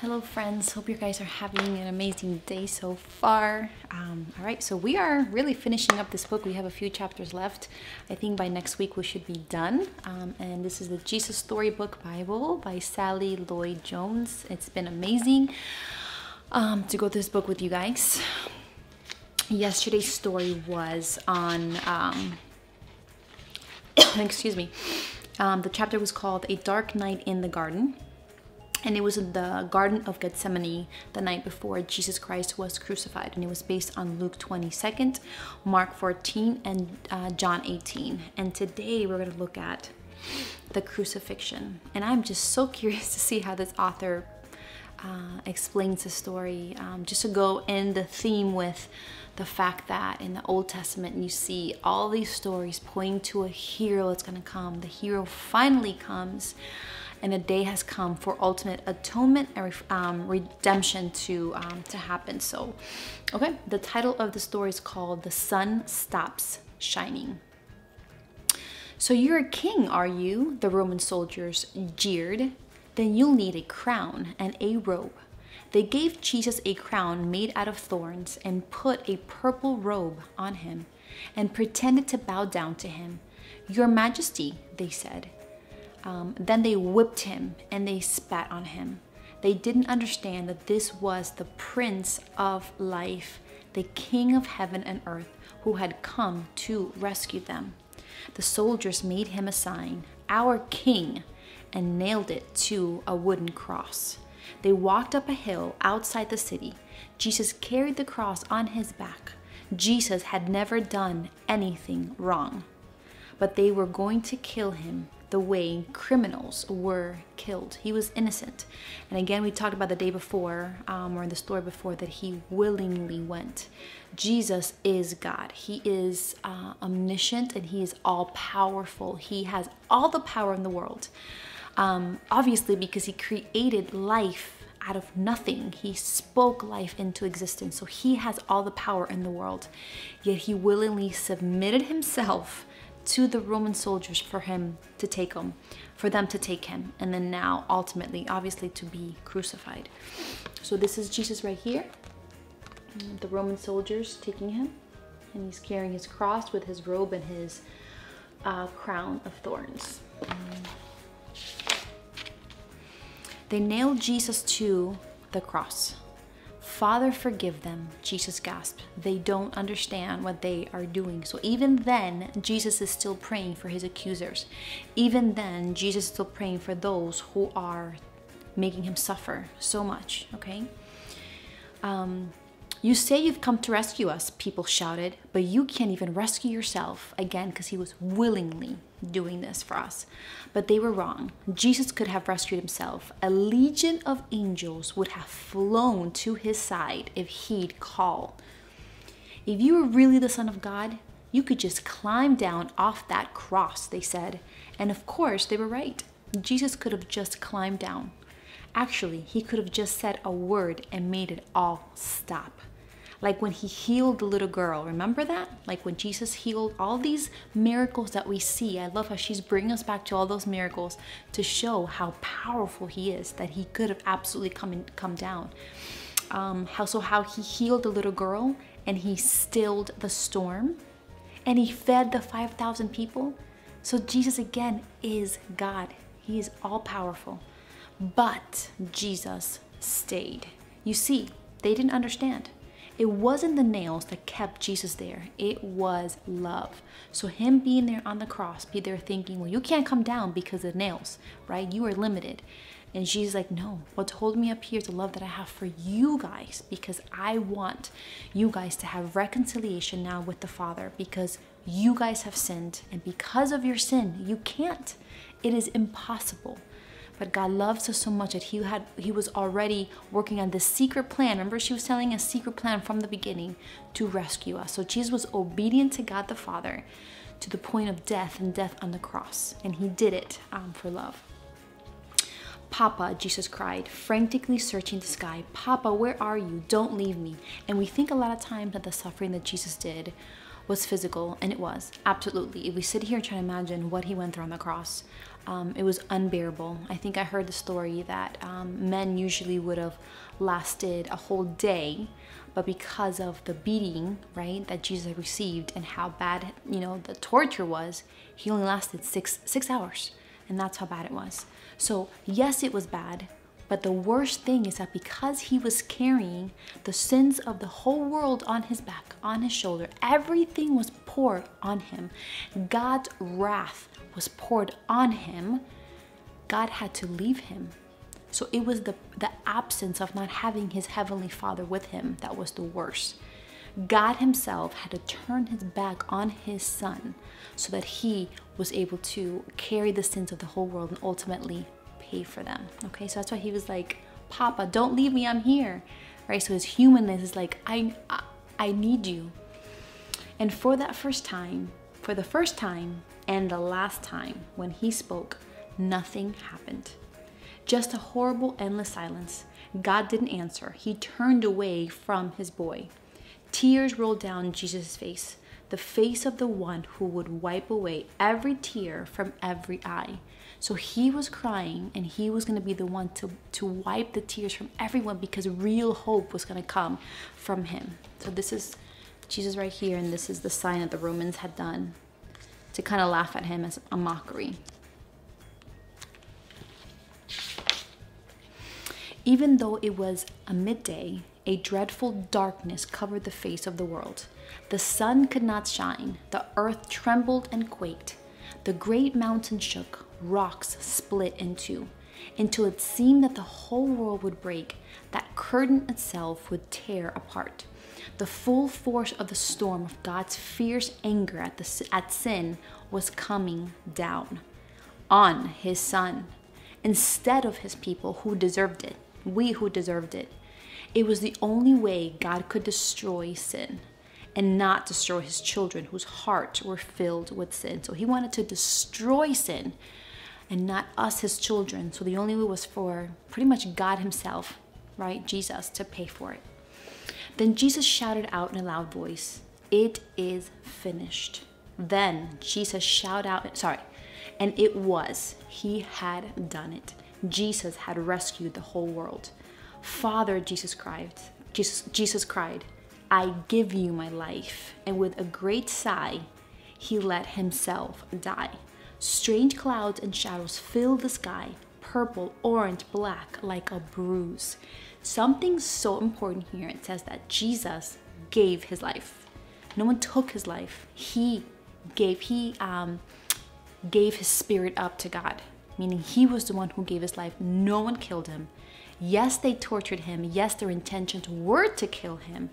Hello, friends. Hope you guys are having an amazing day so far. Um, all right, so we are really finishing up this book. We have a few chapters left. I think by next week we should be done. Um, and this is the Jesus Storybook Bible by Sally Lloyd Jones. It's been amazing um, to go through this book with you guys. Yesterday's story was on, um, excuse me, um, the chapter was called A Dark Night in the Garden and it was in the Garden of Gethsemane the night before Jesus Christ was crucified. And it was based on Luke 22nd, Mark 14, and uh, John 18. And today we're going to look at the crucifixion. And I'm just so curious to see how this author uh, explains the story. Um, just to go in the theme with the fact that in the Old Testament you see all these stories pointing to a hero that's going to come. The hero finally comes and a day has come for ultimate atonement and um, redemption to um, to happen. So, okay, the title of the story is called "The Sun Stops Shining." So you're a king, are you? The Roman soldiers jeered. Then you'll need a crown and a robe. They gave Jesus a crown made out of thorns and put a purple robe on him and pretended to bow down to him. Your Majesty, they said, um, then they whipped him and they spat on him. They didn't understand that this was the Prince of Life, the King of heaven and earth, who had come to rescue them. The soldiers made him a sign, Our King, and nailed it to a wooden cross. They walked up a hill outside the city. Jesus carried the cross on his back. Jesus had never done anything wrong, but they were going to kill him the way criminals were killed. He was innocent. And again, we talked about the day before, um, or in the story before, that he willingly went. Jesus is God. He is uh, omniscient and he is all powerful. He has all the power in the world. Um, obviously, because he created life out of nothing. He spoke life into existence. So he has all the power in the world. Yet he willingly submitted himself to the Roman soldiers for him to take him, for them to take him, and then now ultimately, obviously, to be crucified. So this is Jesus right here, the Roman soldiers taking him, and he's carrying his cross with his robe and his uh, crown of thorns. They nailed Jesus to the cross. Father, forgive them, Jesus gasped. They don't understand what they are doing. So even then, Jesus is still praying for his accusers. Even then, Jesus is still praying for those who are making him suffer so much, okay? Um, you say you've come to rescue us, people shouted, but you can't even rescue yourself. Again, because he was willingly doing this for us. But they were wrong. Jesus could have rescued himself. A legion of angels would have flown to his side if he'd call. If you were really the Son of God, you could just climb down off that cross, they said. And of course, they were right. Jesus could have just climbed down. Actually, he could have just said a word and made it all stop. Like when he healed the little girl, remember that? Like when Jesus healed all these miracles that we see. I love how she's bringing us back to all those miracles to show how powerful he is, that he could have absolutely come and come down. Um, how so how he healed the little girl and he stilled the storm and he fed the 5,000 people. So Jesus again is God. He is all powerful. But Jesus stayed. You see, they didn't understand. It wasn't the nails that kept Jesus there, it was love. So, Him being there on the cross, be there thinking, well, you can't come down because of nails, right? You are limited. And Jesus like, no, what's holding me up here is the love that I have for you guys because I want you guys to have reconciliation now with the Father because you guys have sinned. And because of your sin, you can't. It is impossible. But God loves us so much that He had He was already working on this secret plan. Remember, she was telling a secret plan from the beginning to rescue us. So Jesus was obedient to God the Father to the point of death and death on the cross, and He did it um, for love. Papa, Jesus cried, frantically searching the sky. Papa, where are you? Don't leave me. And we think a lot of times that the suffering that Jesus did was physical, and it was absolutely. If we sit here and try to imagine what he went through on the cross, um, it was unbearable. I think I heard the story that um, men usually would have lasted a whole day, but because of the beating, right, that Jesus received and how bad, you know, the torture was, he only lasted six six hours, and that's how bad it was. So yes, it was bad, but the worst thing is that because he was carrying the sins of the whole world on his back, on his shoulder, everything was poured on him. God's wrath was poured on him. God had to leave him. So it was the, the absence of not having his heavenly father with him that was the worst. God himself had to turn his back on his son so that he was able to carry the sins of the whole world and ultimately pay for them. Okay, so that's why he was like, Papa, don't leave me, I'm here. Right? So his humanness is like, I, I, I need you. And for that first time, for the first time and the last time when he spoke, nothing happened. Just a horrible, endless silence. God didn't answer. He turned away from his boy. Tears rolled down Jesus' face, the face of the one who would wipe away every tear from every eye. So he was crying and he was going to be the one to, to wipe the tears from everyone because real hope was going to come from him. So this is Jesus right here, and this is the sign that the Romans had done to kind of laugh at him as a mockery. Even though it was a midday, a dreadful darkness covered the face of the world. The sun could not shine, the earth trembled and quaked. The great mountain shook, rocks split in two, until it seemed that the whole world would break, that curtain itself would tear apart. The full force of the storm of God's fierce anger at, the, at sin was coming down on his son instead of his people who deserved it, we who deserved it. It was the only way God could destroy sin and not destroy his children whose hearts were filled with sin. So he wanted to destroy sin and not us, his children. So the only way was for pretty much God himself, right? Jesus, to pay for it. Then Jesus shouted out in a loud voice, It is finished. Then Jesus shouted out, sorry, and it was. He had done it. Jesus had rescued the whole world. Father, Jesus cried. Jesus, Jesus cried, I give you my life. And with a great sigh, he let himself die. Strange clouds and shadows filled the sky, purple, orange, black, like a bruise. Something so important here it says that Jesus gave his life. No one took his life. He gave he um, gave his spirit up to God, meaning he was the one who gave his life. No one killed him. Yes, they tortured him. Yes, their intentions were to kill him.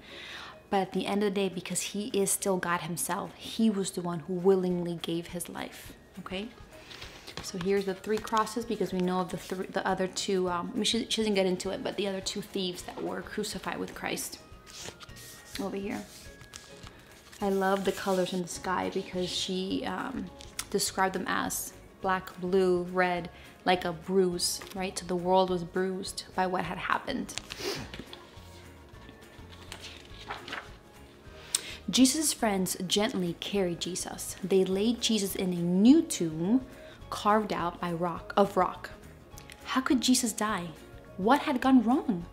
But at the end of the day, because he is still God himself, he was the one who willingly gave his life okay? So here's the three crosses because we know of the, th the other two, um, I mean, she, she doesn't get into it, but the other two thieves that were crucified with Christ over here. I love the colors in the sky because she um, described them as black, blue, red, like a bruise, right? So the world was bruised by what had happened. Jesus' friends gently carried Jesus. They laid Jesus in a new tomb carved out by rock of rock. How could Jesus die? What had gone wrong?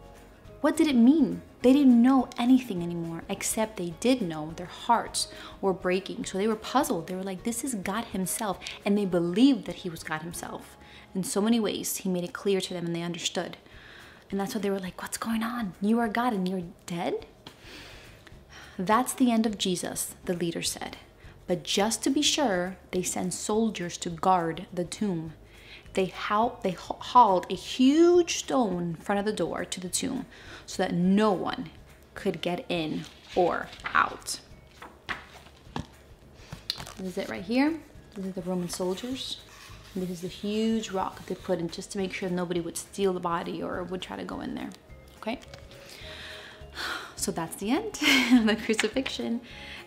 What did it mean? They didn't know anything anymore, except they did know their hearts were breaking. So they were puzzled. They were like, this is God Himself. And they believed that He was God Himself. In so many ways, He made it clear to them and they understood. And that's what they were like, what's going on? You are God and you're dead? That's the end of Jesus, the leader said. But just to be sure, they sent soldiers to guard the tomb. They, haul- they hauled a huge stone in front of the door to the tomb so that no one could get in or out. This is it right here. These are the Roman soldiers. And this is the huge rock they put in just to make sure nobody would steal the body or would try to go in there. Okay? So that's the end of the crucifixion.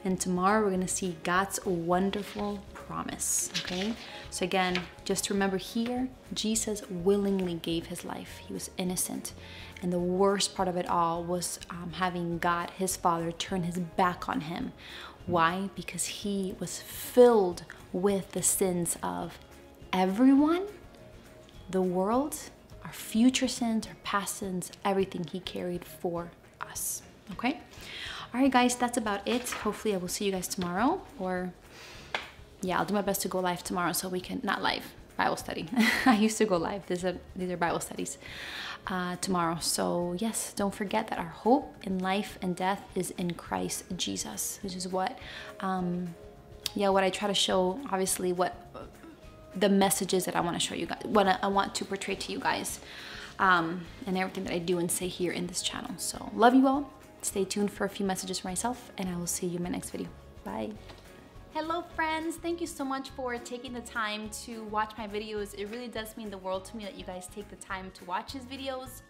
And tomorrow we're going to see God's wonderful promise. Okay. So again, just remember here, Jesus willingly gave his life. He was innocent. And the worst part of it all was um, having God, his father, turn his back on him Why? Because he was filled with the sins of everyone, the world, our future sins, our past sins, everything he carried for us. Okay? All right, guys, that's about it. Hopefully, I will see you guys tomorrow. Or, yeah, I'll do my best to go live tomorrow so we can, not live, Bible study. I used to go live. These are, these are Bible studies uh, tomorrow. So, yes, don't forget that our hope in life and death is in Christ Jesus, which is what, um, yeah, what I try to show, obviously, what the messages that I want to show you guys, what I want to portray to you guys, um, and everything that I do and say here in this channel. So, love you all. Stay tuned for a few messages for myself, and I will see you in my next video. Bye. Hello friends, thank you so much for taking the time to watch my videos. It really does mean the world to me that you guys take the time to watch his videos.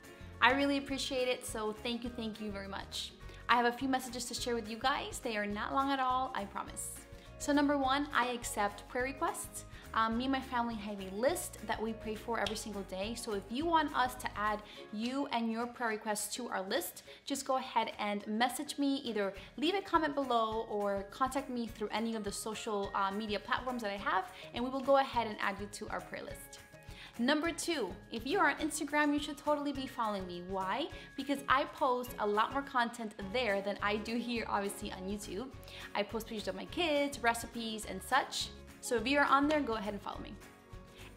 I really appreciate it, so thank you, thank you very much. I have a few messages to share with you guys. They are not long at all, I promise. So number one, I accept prayer requests. Um, me and my family have a list that we pray for every single day. So if you want us to add you and your prayer requests to our list, just go ahead and message me, either leave a comment below or contact me through any of the social uh, media platforms that I have, and we will go ahead and add you to our prayer list. Number two, if you are on Instagram, you should totally be following me. Why? Because I post a lot more content there than I do here, obviously, on YouTube. I post pictures of my kids, recipes, and such. So if you're on there, go ahead and follow me.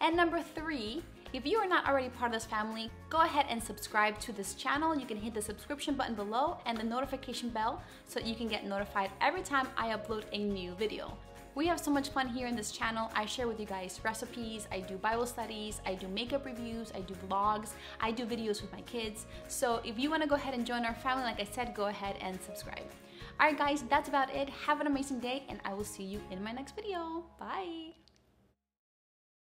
And number three, if you are not already part of this family, go ahead and subscribe to this channel. You can hit the subscription button below and the notification bell so you can get notified every time I upload a new video. We have so much fun here in this channel. I share with you guys recipes, I do Bible studies, I do makeup reviews, I do vlogs, I do videos with my kids. So if you wanna go ahead and join our family, like I said, go ahead and subscribe. Alright guys, that's about it. Have an amazing day and I will see you in my next video. Bye!